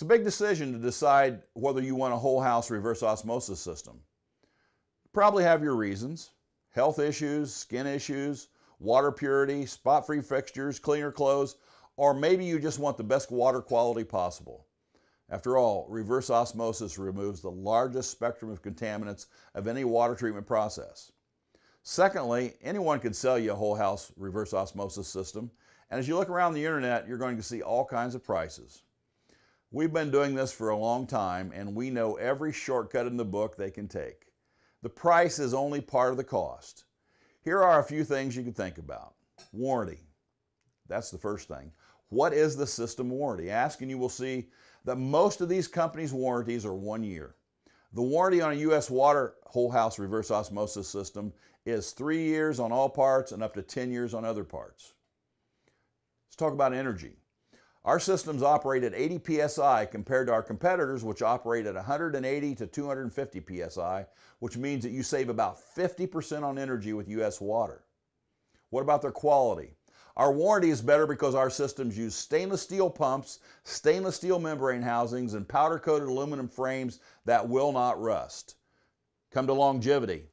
It's a big decision to decide whether you want a whole house reverse osmosis system. You probably have your reasons health issues, skin issues, water purity, spot free fixtures, cleaner clothes, or maybe you just want the best water quality possible. After all, reverse osmosis removes the largest spectrum of contaminants of any water treatment process. Secondly, anyone can sell you a whole house reverse osmosis system, and as you look around the internet, you're going to see all kinds of prices. We've been doing this for a long time, and we know every shortcut in the book they can take. The price is only part of the cost. Here are a few things you can think about. Warranty. That's the first thing. What is the system warranty? Ask and you will see that most of these companies' warranties are one year. The warranty on a U.S. water whole house reverse osmosis system is three years on all parts and up to 10 years on other parts. Let's talk about energy. Our systems operate at 80 psi compared to our competitors, which operate at 180 to 250 psi, which means that you save about 50% on energy with US water. What about their quality? Our warranty is better because our systems use stainless steel pumps, stainless steel membrane housings, and powder coated aluminum frames that will not rust. Come to longevity.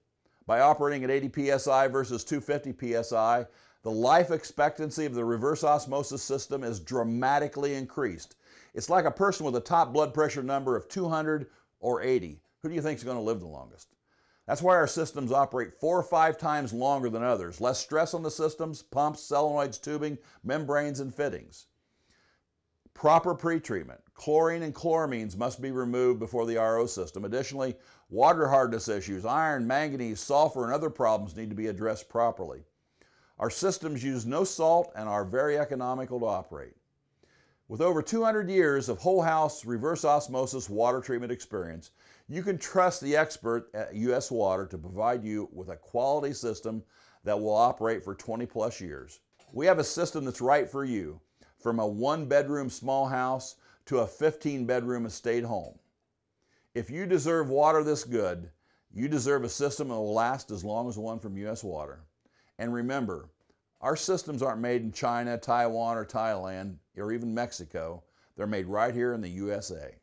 By operating at 80 psi versus 250 psi, the life expectancy of the reverse osmosis system is dramatically increased. It's like a person with a top blood pressure number of 200 or 80. Who do you think is going to live the longest? That's why our systems operate four or five times longer than others. Less stress on the systems, pumps, solenoids, tubing, membranes, and fittings. Proper pretreatment. Chlorine and chloramines must be removed before the RO system. Additionally, water hardness issues, iron, manganese, sulfur, and other problems need to be addressed properly. Our systems use no salt and are very economical to operate. With over 200 years of whole house reverse osmosis water treatment experience, you can trust the expert at US Water to provide you with a quality system that will operate for 20 plus years. We have a system that's right for you, from a one bedroom small house to a 15 bedroom estate home. If you deserve water this good, you deserve a system that will last as long as one from US Water. And remember, our systems aren't made in China, Taiwan, or Thailand, or even Mexico. They're made right here in the USA.